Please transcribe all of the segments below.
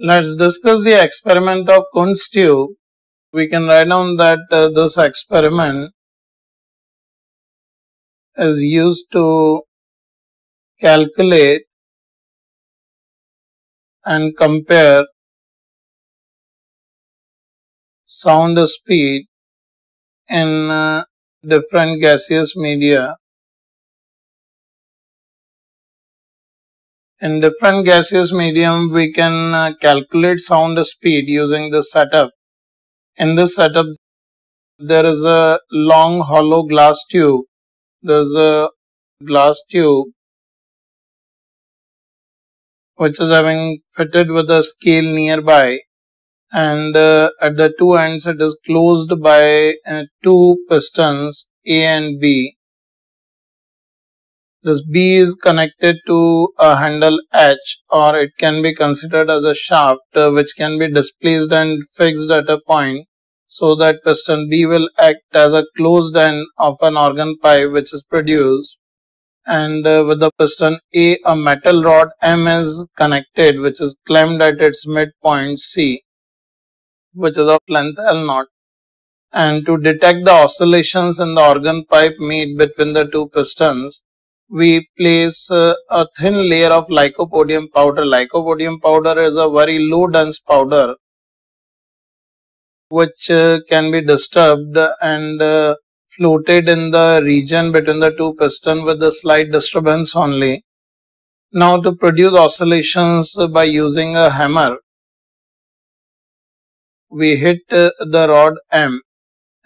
Let's discuss the experiment of Kundt's tube. We can write down that uh, this experiment is used to calculate and compare sound speed in uh, different gaseous media In different gaseous medium, we can uh, calculate sound speed using this setup. In this setup, there is a long hollow glass tube. There is a glass tube which is having fitted with a scale nearby and uh, at the two ends it is closed by uh, two pistons A and B this B is connected to a handle H or it can be considered as a shaft uh, which can be displaced and fixed at a point so that piston B will act as a closed end of an organ pipe which is produced. And uh, with the piston A a metal rod M is connected which is clamped at its midpoint C which is of length L naught and to detect the oscillations in the organ pipe made between the two pistons we place uh, a thin layer of lycopodium powder. Lycopodium powder is a very low dense powder which uh, can be disturbed and uh, floated in the region between the two pistons with a slight disturbance only. Now to produce oscillations by using a hammer, we hit uh, the rod M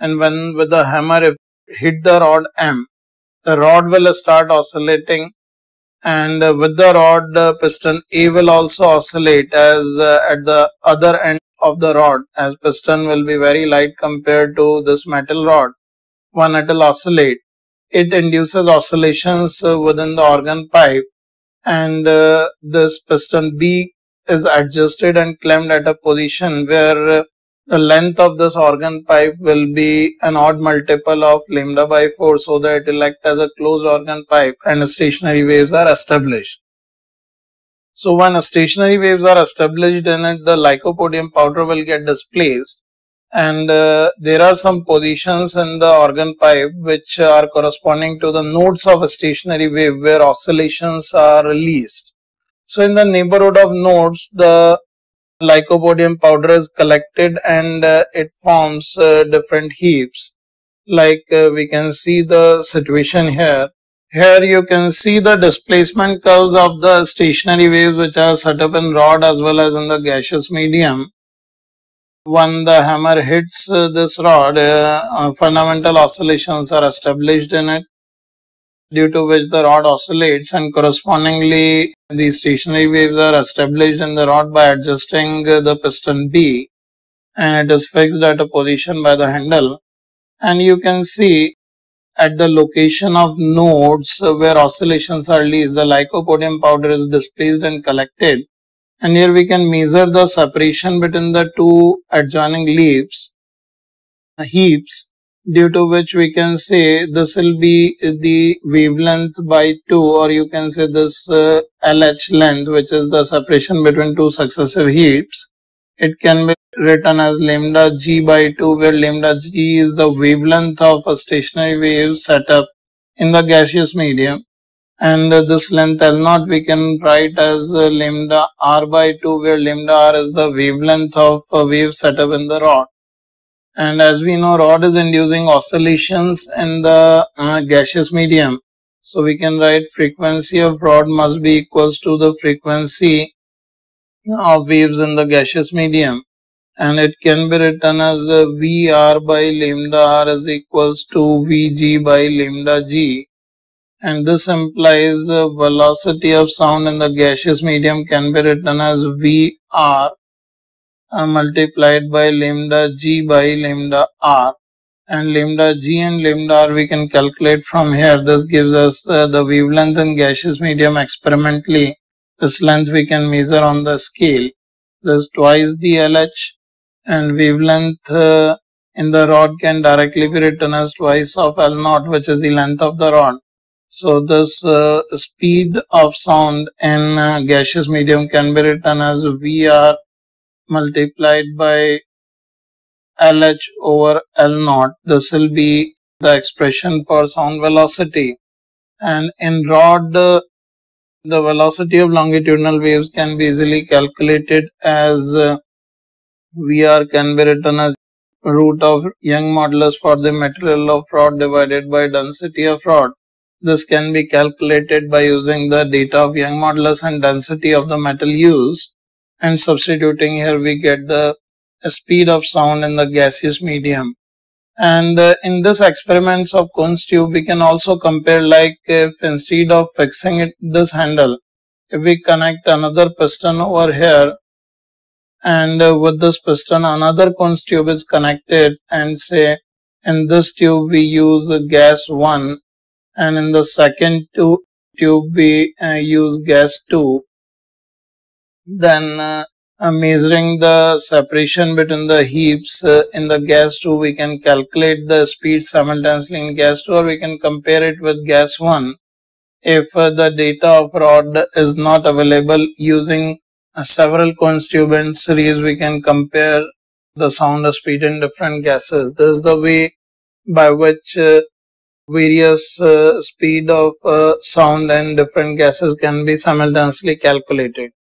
and when with the hammer if hit the rod M the rod will start oscillating and with the rod piston A will also oscillate as uh, at the other end of the rod as piston will be very light compared to this metal rod. One it will oscillate, it induces oscillations within the organ pipe and uh, this piston B is adjusted and clamped at a position where the length of this organ pipe will be an odd multiple of lambda by 4 so that it will act as a closed organ pipe and stationary waves are established. So when stationary waves are established in it, the lycopodium powder will get displaced and uh, there are some positions in the organ pipe which are corresponding to the nodes of a stationary wave where oscillations are released. So in the neighborhood of nodes, the lycopodium powder is collected and uh, it forms uh, different heaps. Like uh, we can see the situation here. Here you can see the displacement curves of the stationary waves which are set up in rod as well as in the gaseous medium. When the hammer hits uh, this rod uh, fundamental oscillations are established in it due to which the rod oscillates and correspondingly the stationary waves are established in the rod by adjusting the piston B. And it is fixed at a position by the handle. And you can see at the location of nodes where oscillations are least the lycopodium powder is displaced and collected. And here we can measure the separation between the two adjoining leaves uh, heaps due to which we can say this will be the wavelength by 2 or you can say this uh, LH length which is the separation between two successive heaps. It can be written as lambda g by 2 where lambda g is the wavelength of a stationary wave set up in the gaseous medium and this length L naught we can write as uh, lambda r by 2 where lambda r is the wavelength of a wave set up in the rod and as we know rod is inducing oscillations in the uh, gaseous medium. So we can write frequency of rod must be equals to the frequency of waves in the gaseous medium. And it can be written as uh, VR by lambda r is equals to Vg by lambda g. And this implies velocity of sound in the gaseous medium can be written as Vr multiplied by lambda g by lambda r. And lambda g and lambda r we can calculate from here. This gives us uh, the wavelength in gaseous medium experimentally. This length we can measure on the scale. This twice the LH and wavelength uh, in the rod can directly be written as twice of L naught which is the length of the rod. So this uh, speed of sound in uh, gaseous medium can be written as VR multiplied by LH over L naught. This will be the expression for sound velocity. And in rod, the velocity of longitudinal waves can be easily calculated as uh, VR can be written as root of Young modulus for the material of rod divided by density of rod. This can be calculated by using the data of Young modulus and density of the metal used and substituting here we get the speed of sound in the gaseous medium. And uh, in this experiments of Kundt's tube we can also compare like if instead of fixing it this handle if we connect another piston over here and uh, with this piston another Kundt's tube is connected and say in this tube we use gas 1 and in the second tube we uh, use gas 2 then uh, measuring the separation between the heaps uh, in the gas 2 we can calculate the speed simultaneously in gas 2 or we can compare it with gas 1 if uh, the data of rod is not available using uh, several tube series we can compare the sound speed in different gases. This is the way by which uh, various uh, speed of uh, sound and different gases can be simultaneously calculated.